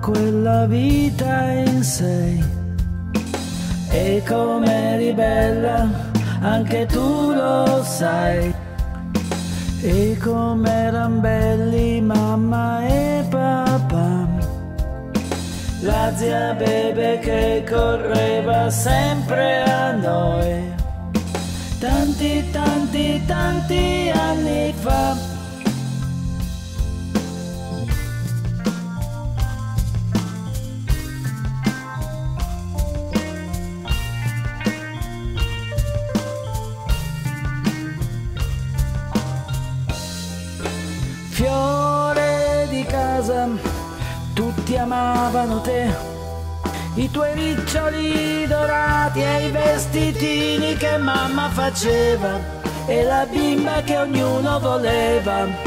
quella vita in sé. E come eri bella, anche tu lo sai. E come eran belli mamma e papà. La zia Bebe che correva sempre a noi. Tanti, tanti, tanti anni fa. Casa, tutti amavano te, i tuoi riccioli dorati e i vestitini che mamma faceva e la bimba che ognuno voleva.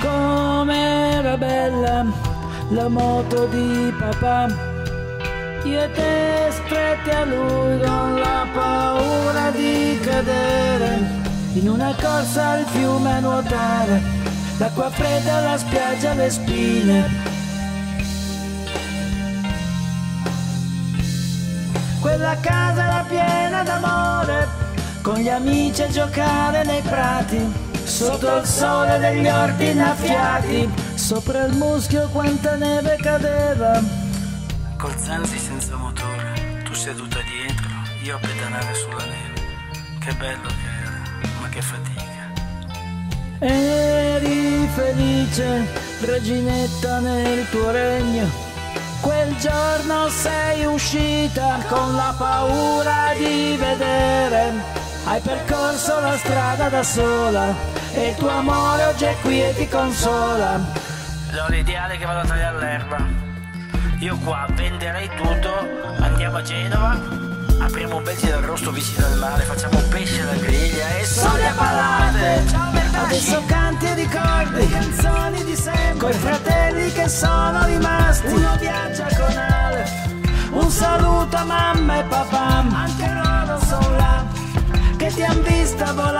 Com'era bella la moto di papà, io te stretti a lui con la paura di cadere, in una corsa al fiume a nuotare, l'acqua fredda alla spiaggia alle spine. Quella casa era piena d'amore, con gli amici a giocare nei prati, sotto il sole degli orti innaffiati, sopra il muschio quanta neve cadeva. Col Zanzi senza motore, tu seduta dietro, io a pedalare sulla neve. Che bello che era, ma che fatica. Eri felice, reginetta nel tuo regno. Quel giorno sei uscita con la paura di vedere. Hai percorso la strada da sola e il tuo amore oggi è qui e ti consola. L'ho l'ideale che vado a tagliare l'erba. Io qua venderei tutto, andiamo a Genova, apriamo un bel giro arrosto vicino al mare, facciamo pesce alla griglia e sole a ballate. Adesso canti e ricordi canzoni di sempre. Coi fratelli che sono rimasti. Uno viaggia con Ale Un saluto a mamma e papà. Anche loro sono là Che ti han vista volare